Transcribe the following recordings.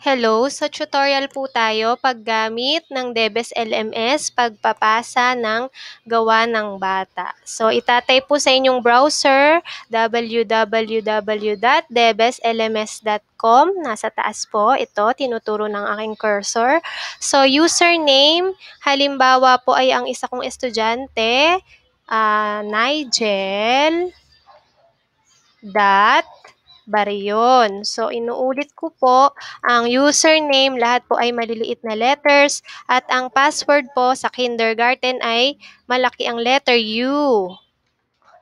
Hello, sa tutorial po tayo paggamit ng DBES LMS pagpapasa ng gawa ng bata. So itatay po sa inyong browser www.debeslms.com. Nasa taas po ito, tinuturo ng aking cursor. So username, halimbawa po ay ang isa kong estudyante, uh, Nigel dot Barion. So, inuulit ko po, ang username, lahat po ay maliliit na letters, at ang password po sa kindergarten ay malaki ang letter U.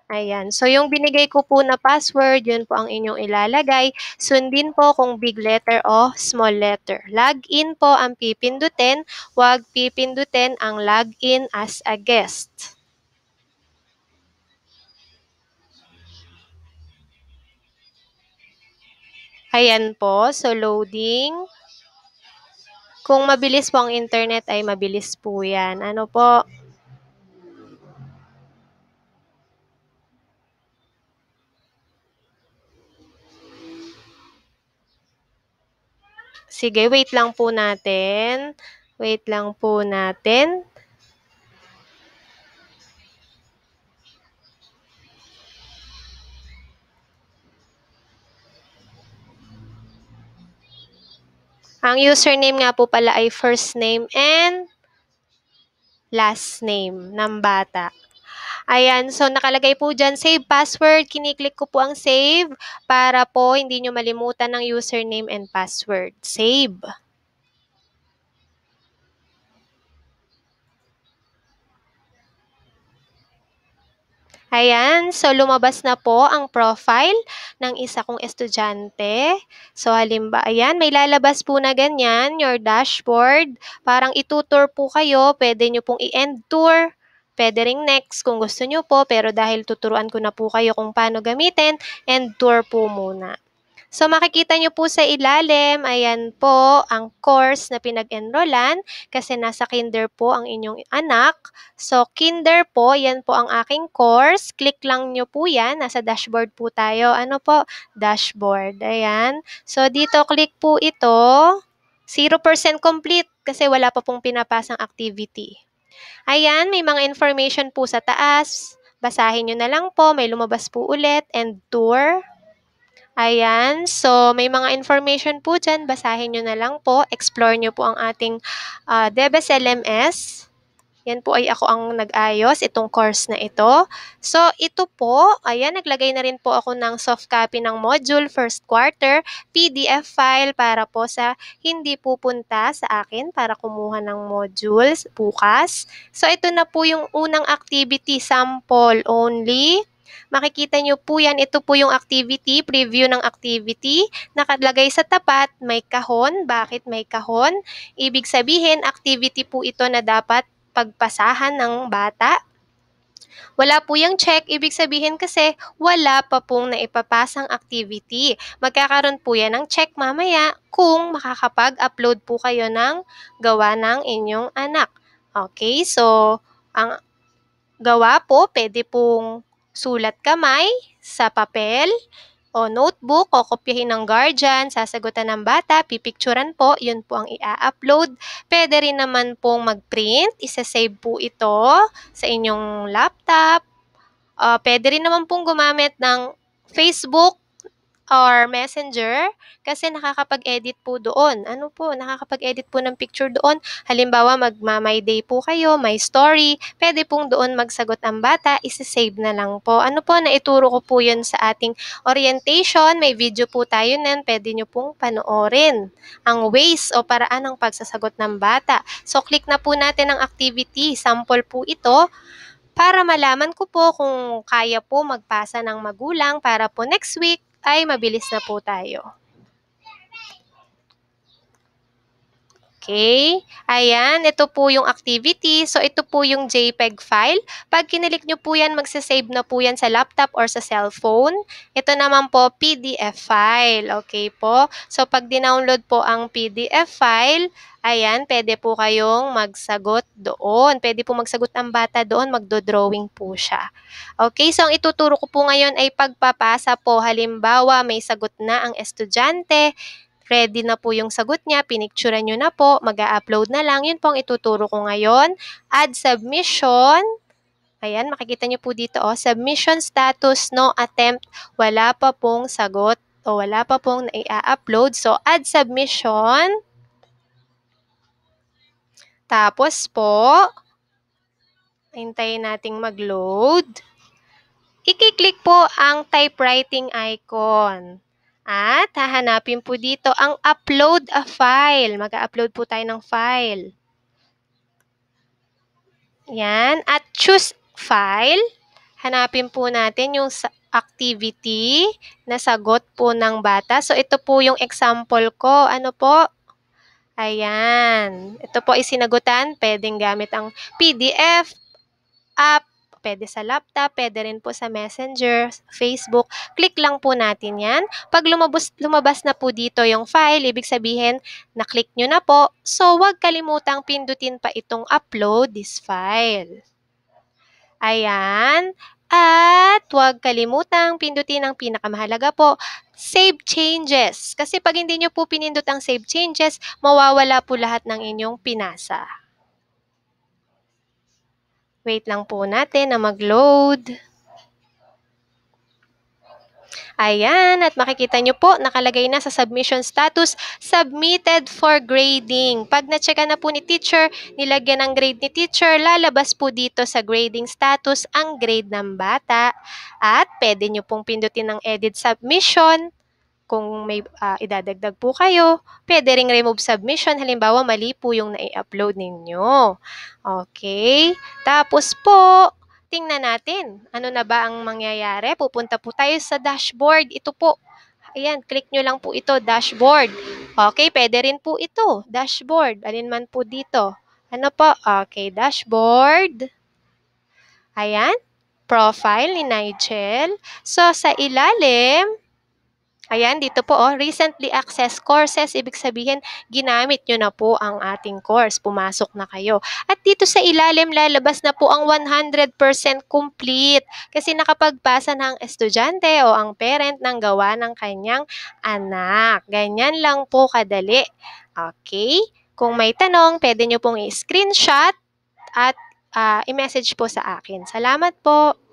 Ayan. So, yung binigay ko po na password, yun po ang inyong ilalagay. Sundin po kung big letter o small letter. Login po ang pipindutin. Huwag pipindutin ang login as a guest. Ayan po, so loading. Kung mabilis po ang internet ay mabilis po yan. Ano po? Sige, wait lang po natin. Wait lang po natin. Ang username nga po pala ay first name and last name ng bata. Ayan, so nakalagay po dyan, save password. Kiniklik ko po ang save para po hindi nyo malimutan ng username and password. Save. Ayan, so lumabas na po ang profile ng isa kong estudyante. So halimbawa, ayan, may lalabas po na ganyan, your dashboard. Parang itutour po kayo, pwede nyo pong i-end tour. Pwede ring next kung gusto nyo po, pero dahil tuturuan ko na po kayo kung paano gamitin, end tour po muna. So makikita nyo po sa ilalim, ayan po ang course na pinag-enrollan kasi nasa kinder po ang inyong anak. So kinder po, yan po ang aking course. Click lang nyo po yan, nasa dashboard po tayo. Ano po? Dashboard. Ayan. So dito click po ito. 0% complete kasi wala pa pong pinapasang activity. Ayan, may mga information po sa taas. Basahin nyo na lang po. May lumabas po ulit. And tour. Ayan, so may mga information po dyan, basahin nyo na lang po, explore nyo po ang ating uh, DBES LMS. Yan po ay ako ang nag-ayos, itong course na ito. So, ito po, ayan, naglagay na rin po ako ng soft copy ng module first quarter, PDF file para po sa hindi pupunta sa akin para kumuha ng modules bukas. So, ito na po yung unang activity, sample only. Makikita nyo po yan, ito po yung activity, preview ng activity. Nakalagay sa tapat, may kahon. Bakit may kahon? Ibig sabihin, activity po ito na dapat pagpasahan ng bata. Wala po yung check, ibig sabihin kasi wala pa pong naipapasang activity. Magkakaroon po yan ng check mamaya kung makakapag-upload po kayo ng gawa ng inyong anak. Okay, so ang gawa po, pwede pong sulat kamay sa papel o notebook o kopyahin ng guardian, sasagutan ng bata, pipicturan po, yun po ang i-upload. Pwede rin naman pong mag-print, isa-save po ito sa inyong laptop. Uh, pwede rin naman pong gumamit ng Facebook or Messenger kasi nakakapag-edit po doon. Ano po, nakakapag-edit po ng picture doon. Halimbawa, magma-my day po kayo, may story, pwede pong doon magsagot ang bata, isi-save na lang po. Ano po, naituro ko po yun sa ating orientation. May video po tayo nan, pwede nyo pong panoorin ang ways o paraan ng pagsasagot ng bata. So, click na po natin ang activity. Sample po ito para malaman ko po kung kaya po magpasa ng magulang para po next week ay mabilis na po tayo. Okay. Ayan, ito po yung activity. So, ito po yung JPEG file. Pag kinilik nyo po yan, magsasave na po yan sa laptop or sa cellphone. Ito naman po, PDF file. Okay po. So, pag dinownload po ang PDF file, ayan, pwede po kayong magsagot doon. Pwede po magsagot ang bata doon, magdo-drawing po siya. Okay, so ang ituturo ko po ngayon ay pagpapasa po. Halimbawa, may sagot na ang estudyante ready na po yung sagot niya, pinicturean nyo na po, mag upload na lang. Yun po ang ituturo ko ngayon. Add submission. Ayan, makikita nyo po dito, oh, submission status, no attempt, wala pa pong sagot o wala pa pong i-upload. So, add submission. Tapos po, hintayin nating mag-load. I-click po ang typewriting icon. At hahanapin po dito ang upload a file. Mag-upload po tayo ng file. Yan. At choose file. Hanapin po natin yung activity na sagot po ng bata. So, ito po yung example ko. Ano po? Ayan. Ito po isinagutan. Pwedeng gamit ang PDF, app, pwede sa laptop, pwede rin po sa Messenger, Facebook. Click lang po natin yan. Pag lumabas, lumabas na po dito yung file, ibig sabihin, na-click nyo na po. So, huwag kalimutang pindutin pa itong upload this file. Ayan. At huwag kalimutang pindutin ang pinakamahalaga po, save changes. Kasi pag hindi nyo po pinindot ang save changes, mawawala po lahat ng inyong pinasa. Wait lang po natin na mag-load. Ayan, at makikita nyo po, nakalagay na sa submission status, submitted for grading. Pag na-checka na po ni teacher, nilagyan ng grade ni teacher, lalabas po dito sa grading status ang grade ng bata. At pwede nyo pong pindutin ng edit submission kung may uh, idadagdag po kayo, pwede ring remove submission. Halimbawa, mali po yung na-upload ninyo. Okay. Tapos po, tingnan natin. Ano na ba ang mangyayari? Pupunta po tayo sa dashboard. Ito po. Ayan, click nyo lang po ito, dashboard. Okay, pwede rin po ito, dashboard. Alin man po dito. Ano po? Okay, dashboard. Ayan, profile ni Nigel. So, sa ilalim, Ayan, dito po, oh, recently accessed courses. Ibig sabihin, ginamit nyo na po ang ating course. Pumasok na kayo. At dito sa ilalim, lalabas na po ang 100% complete. Kasi nakapagpasa ng estudyante o ang parent ng gawa ng kanyang anak. Ganyan lang po kadali. Okay? Kung may tanong, pwede nyo pong i-screenshot at uh, i-message po sa akin. Salamat po!